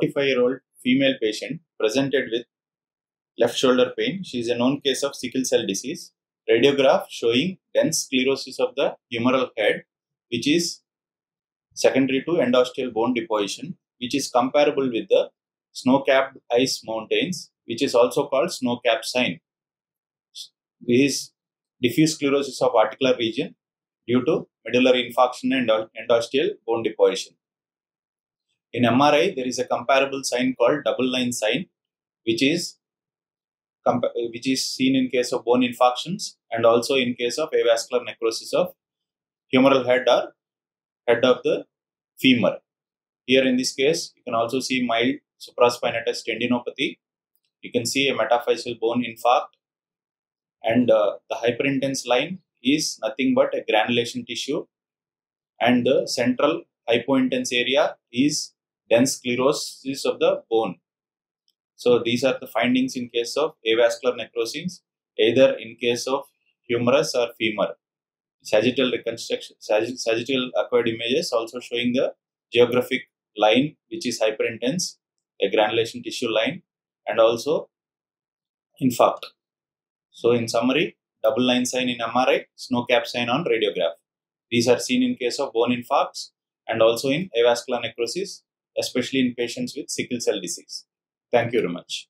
45 year old female patient presented with left shoulder pain. She is a known case of sickle cell disease. Radiograph showing dense sclerosis of the humeral head, which is secondary to endosteal bone deposition, which is comparable with the snow capped ice mountains, which is also called snow cap sign. This is diffuse sclerosis of articular region due to medullary infarction and endosteal bone deposition. In MRI, there is a comparable sign called double line sign, which is which is seen in case of bone infarctions and also in case of avascular necrosis of humeral head or head of the femur. Here in this case, you can also see mild supraspinatus tendinopathy. You can see a metaphyseal bone infarct and uh, the hyperintense line is nothing but a granulation tissue and the central hypointense area is dense sclerosis of the bone. So these are the findings in case of avascular necrosis, either in case of humerus or femur. Sagittal reconstruction, sagittal acquired images also showing the geographic line which is hyperintense, a granulation tissue line and also infarct. So in summary, double line sign in MRI, snow cap sign on radiograph. These are seen in case of bone infarcts and also in avascular necrosis, especially in patients with sickle cell disease. Thank you very much.